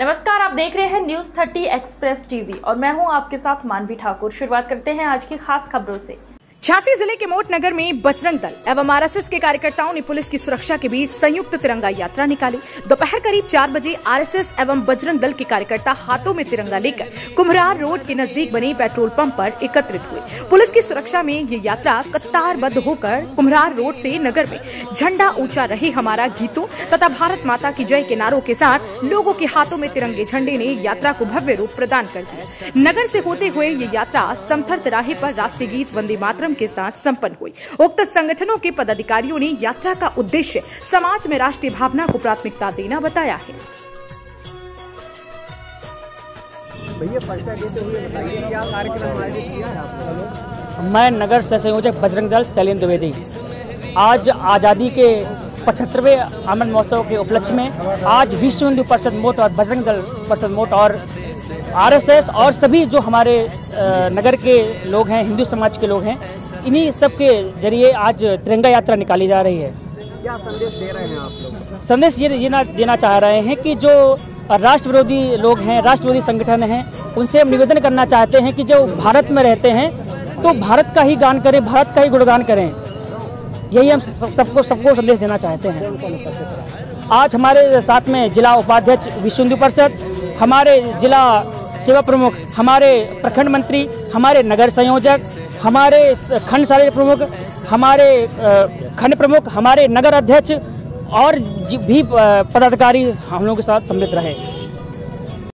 नमस्कार, आप देख रहे हैं न्यूज़ 30 एक्सप्रेस टीवी और मैं हूँ आपके साथ मानवी ठाकुर। शुरुआत करते हैं आज की खास खबरों से। झांसी ज़िले के मोट नगर में बजरंग दल एवं आरएसएस के कार्यकर्ताओं ने पुलिस की सुरक्षा के बीच संयुक्त तिरंगा यात्रा निकाली। दोपहर करीब चार बजे आरएसएस एवं बजरंग दल के कार्यकर्ता हाथों में तिरंगा लेकर कुम्हरार रोड के नज़दीक बने पेट्रोल पंप पर एकत्रित हुए। पुलिस की सुरक्षा में ये यात्रा कत्तारबद्ध होकर कुम्हरार रोड से नगर में झंडा ऊँचा रहे हमारा गीतों तथा भारत माता की जय के नारों के साथ लोगों के हाथों में तिरंगे झंडे ने यात्रा को भव्य रूप प्रदान कर दिया। नगर ऐसी होते हुए ये यात्रा समथर तिराहे पर राष्ट्रीय गीत वंदे मातरम के साथ संपन्न हुई। उक्त संगठनों के पदाधिकारियों ने यात्रा का उद्देश्य समाज में राष्ट्रीय भावना को प्राथमिकता देना बताया है। भैया पर्चा देते हुए बताइए क्या कार्यक्रम आयोजित किया है आपने? मैं नगर सह संयोजक बजरंग दल शैलेंद्र द्विवेदी। आज आज़ादी के पचहत्तरवें अमृत महोत्सव के उपलक्ष्य में आज विश्व हिंदू परिषद मोट और बजरंग दल परिषद मोट और आरएसएस और सभी जो हमारे नगर के लोग हैं हिंदू समाज के लोग हैं इन्हीं सब के ज़रिए आज तिरंगा यात्रा निकाली जा रही है। क्या संदेश दे रहे हैं आप लोग? संदेश ये देना देना चाह रहे हैं कि जो राष्ट्र विरोधी लोग हैं राष्ट्र विरोधी संगठन हैं उनसे हम निवेदन करना चाहते हैं कि जो भारत में रहते हैं तो भारत का ही गान करें भारत का ही गुणगान करें। यही हम सबको सबको संदेश देना चाहते हैं। आज हमारे साथ में जिला उपाध्यक्ष विश्व हिंदू परिषद हमारे जिला सेवा प्रमुख, हमारे प्रखंड मंत्री, हमारे नगर संयोजक, हमारे खंड सारे प्रमुख, हमारे खंड प्रमुख, हमारे नगर अध्यक्ष और भी पदाधिकारी हम लोगों के साथ सम्मिलित रहे।